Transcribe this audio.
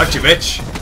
Got you, bitch.